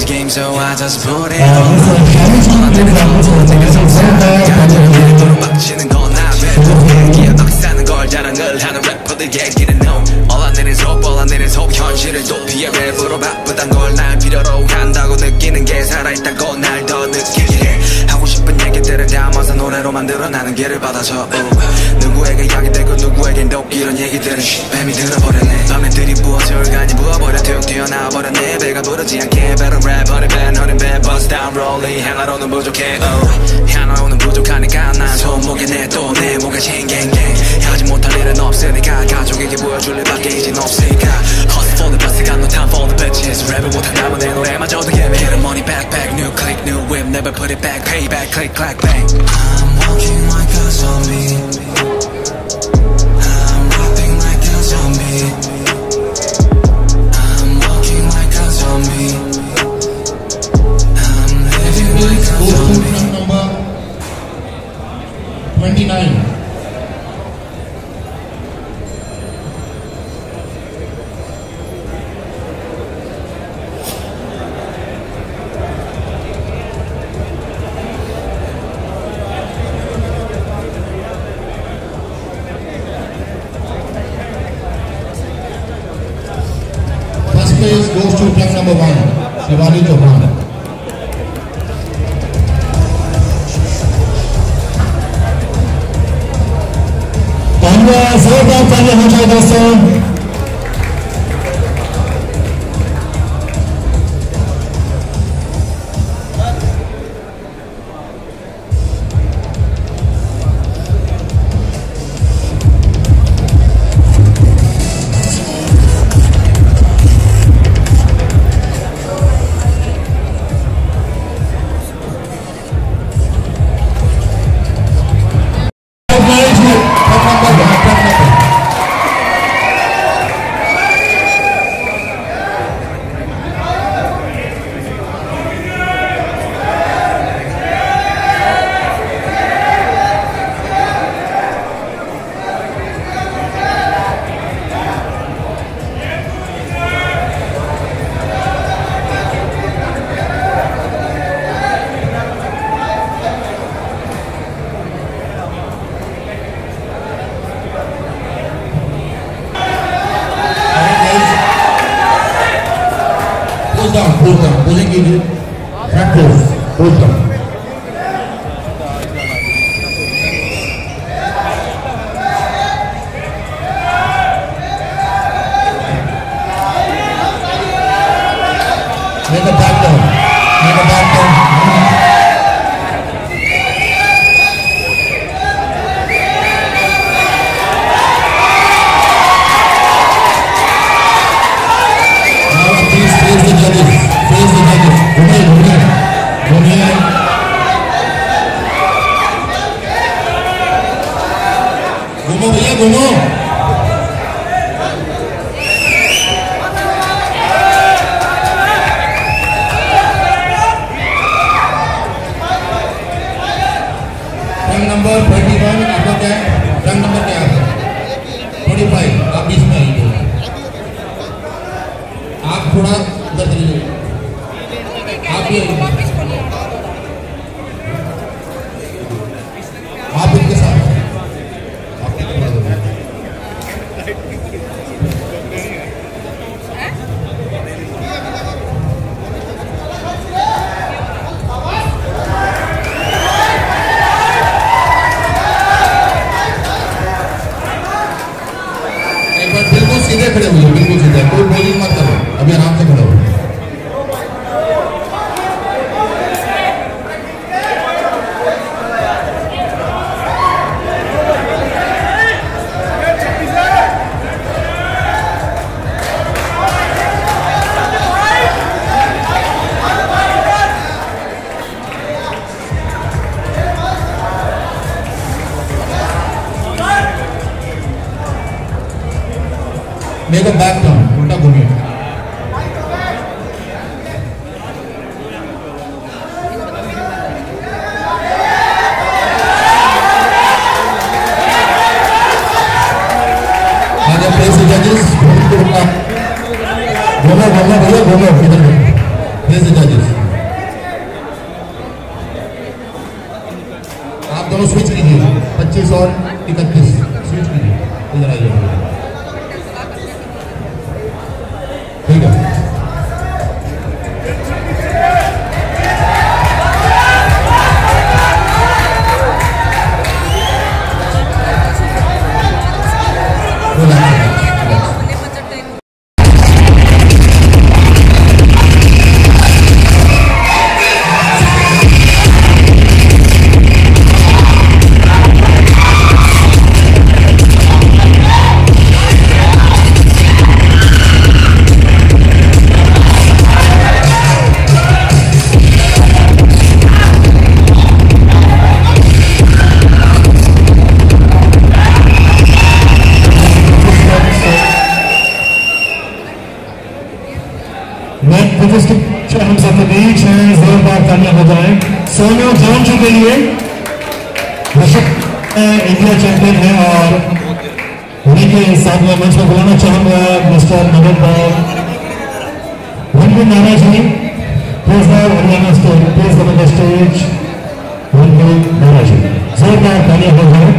this game so I just put it on 전화되는 감정 내가 속상해 이래도록 막치는 건나 랩도 기억 박사는 걸 자랑 늘 하는 래퍼들 얘기는 no All I need is 현실을 도피해 랩으로 바쁘단 걸날 필요로 한다고 느끼는 게 살아있다고 날 더 느낄 얘기들을 담아서 노래로 만들어 나는 길을 받아줘 어. 누구에게 약이 되고 누구에겐 독 이런 얘기들은 뱀이 들어버렸네 밤에 들이 부어져 간이 부어버려 툭 튀어나와버렸네 배가 부르지 않게 rap honey bad honey bad bust down rolling 하나로는 부족해 oh. 하나로는 부족하니까 난 손목에 내또내 목에 징갱갱 하지 못할 일은 없으니까 가족에게 보여줄 일밖에 이젠 없으니까 Hustle for the best got no time for the bitches 랩을 못한다면 내 노래마저도 예매 Get the money back back new click new whip never put it back pay back click clack bang I'm walking like a zombie number one, Shivani Chopra. Congress, Hotel Hotel Hotel Hotel Pozdam, Bodengeli, Rakov, Pozdam. Guilherme. मेरे back down उल्टा घूमिए आप दोनों switch कीजिए। पच्चीस और इकतीस। Switch कीजिए। इधर आइए बीच हैं जोरदार तालियाँ बजाएँ सोनू जानची के लिए इंडिया चैंपियन है और उन्हीं के साथ में मंच पर बुलाना चाहूँगा, मिस्टर नगन भाई। वनपी Maharaj ji, please the Haryana state please the stage वनपी Maharaj ji. जोरदार तालियाँ बजाएँ